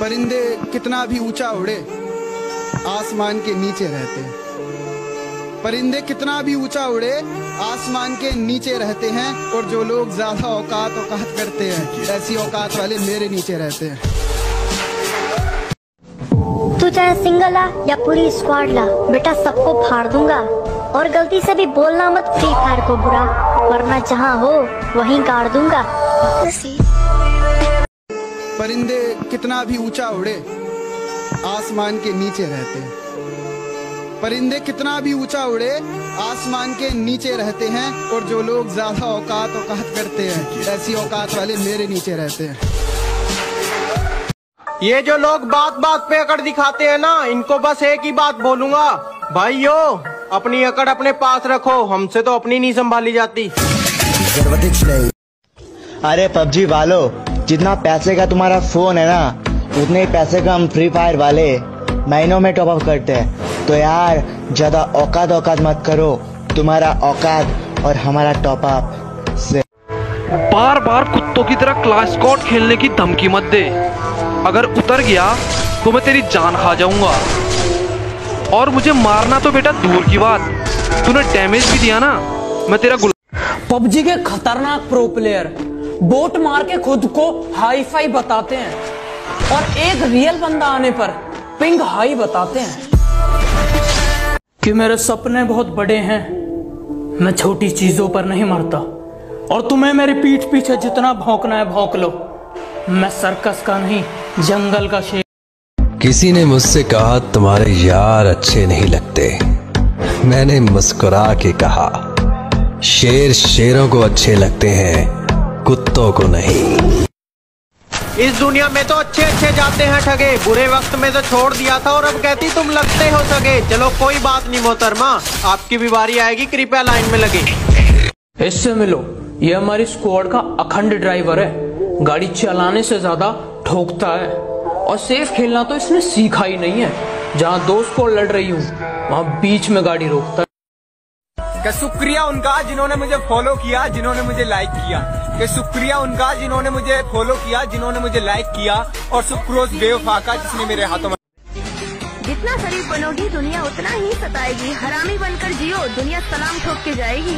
परिंदे कितना भी ऊँचा उड़े, आसमान के नीचे रहते हैं। परिंदे कितना भी ऊँचा उड़े, आसमान के नीचे रहते हैं और जो लोग ज़्यादा औकात औकात करते हैं, ऐसी औकात वाले मेरे नीचे रहते हैं। तू चाहे सिंगल ला या पूरी स्क्वाड ला, बेटा सबको फाड़ दूँगा। और गलती से भी बोलना मत फ्री फायर को बुरा। वरना जहाँ हो, वहीं गाड़ दूँगा। परिंदे कितना भी ऊँचा उड़े आसमान के नीचे रहते हैं। परिंदे कितना भी ऊँचा उड़े आसमान के नीचे रहते हैं और जो लोग ज़्यादा औकात औकात करते हैं ऐसी औकात वाले मेरे नीचे रहते हैं। ये जो लोग बात बात पे अकड़ दिखाते हैं ना इनको बस एक ही बात बोलूँगा। भाइयों अपनी अकड़ अपने पास रखो हमसे तो अपनी नहीं संभाली जाती। अरे पबजी वालो जितना पैसे का तुम्हारा फ़ोन है ना उतने ही पैसे का हम फ्री फायर वाले महीनों में टॉप अप करते हैं। तो यार ज़्यादा औकात औकात मत करो। तुम्हारा औकात और हमारा टॉप अप से बार बार कुत्तों की तरह क्लास स्कॉट खेलने की धमकी मत दे। अगर उतर गया तो मैं तेरी जान खा जाऊँगा। और मुझे मारना तो बेटा दूर की बात। तूने डैमेज भी दिया ना मैं तेरा गुल पबजी के खतरनाक प्रो प्लेयर बोट मार के खुद को हाई फाई बताते हैं और एक रियल बंदा आने पर पिंग हाई बताते हैं। कि मेरे सपने बहुत बड़े हैं, मैं छोटी चीज़ों पर नहीं मरता। और तुम्हें मेरी पीठ पीछे जितना भौंकना है भौंक लो। मैं सर्कस का नहीं, जंगल का शेर। किसी ने मुझसे कहा, तुम्हारे यार अच्छे नहीं लगते। मैंने मुस्कुरा के कहा, शेर शेरों को अच्छे लगते हैं। कुत्तों को नहीं। इस दुनिया में तो अच्छे अच्छे जाते हैं ठगे। बुरे वक्त में तो छोड़ दिया था और अब कहती तुम लगते हो सगे चलो कोई बात नहीं मोहतरमा। आपकी भी बारी आएगी कृपया लाइन में लगे। इससे मिलो। ये हमारी स्क्वाड का अखंड ड्राइवर है। गाड़ी चलाने से ज़्यादा ठोकता है। और सेफ़ खेलना तो इसने सीखा ही नहीं है। जहाँ दोस्त को लड़ रही हूँ वहाँ बीच में गाड़ी रोकता है शुक्रिया उनका जिन्होंने मुझे फॉलो किया जिन्होंने मुझे लाइक किया। कि शुक्रिया उनका जिन्होंने मुझे फॉलो किया, जिन्होंने मुझे लाइक किया और सुक्रोज बेवफा का जिसने मेरे हाथों में जितना शरीफ बनोगी, दुनिया उतना ही सताएगी। हरामी बनकर जियो, दुनिया सलाम ठोक के जाएगी।